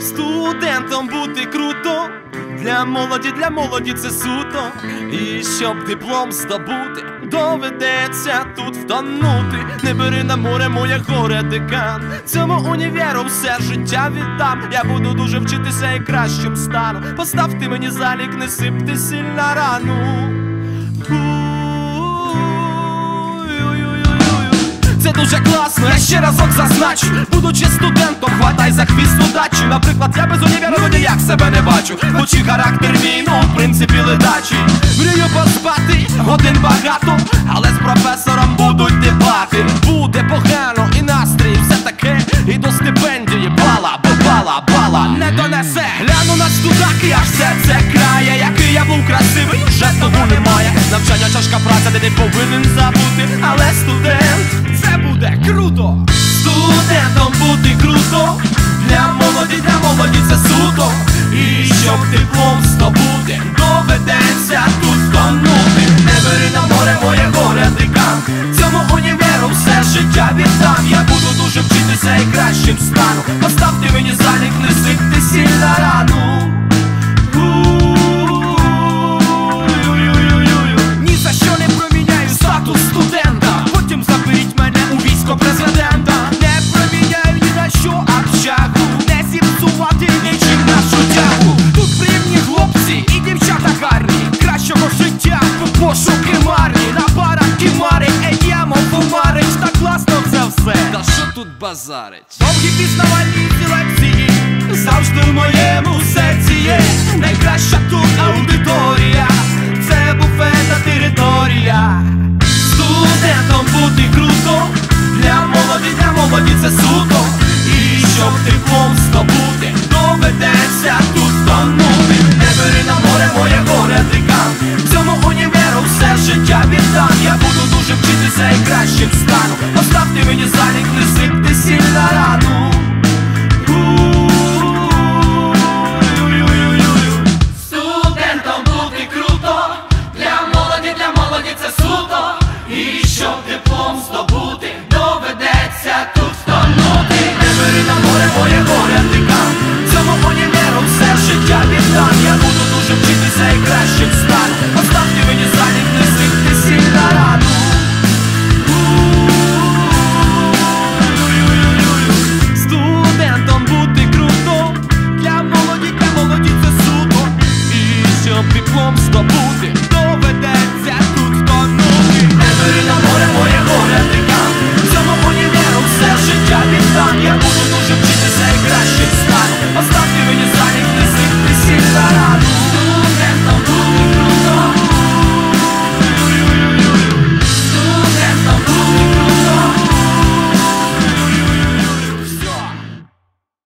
Студентом бути круто. Для молоді, для молоді це суто. І щоб диплом здобути, доведеться тут втонути. Не бери на море моє горе декан. Цьому універу все життя віддам. Я буду дуже вчитися і кращим стану. Поставте мені залік, не сипте сильно рану. Це дуже класно, я ще разок зазначу Будучи студентом, хватай за хвіст Наприклад, я без універу ніяк себе не бачу. Хоч і характер мій, ну, в принципі, ледачий. Мрію поспати, годин багато Але з професором будуть дебати. Буде погано і настрій все таке І до стипендії. Бала, бо бала, бала не донесе. Гляну на студаки, аж серце крає. Який я був красивий, вже того немає. Навчання чашка праця, де не повинен забути здобути Доведеться тут тонути Не бери на море моє горе дикан Цьому універу все життя віддам. Я буду дуже вчитися і кращим стану. Поставте мені залік, не сипте сіль на рану базарить? Довгі пізнавальні ці Stop Stop Stop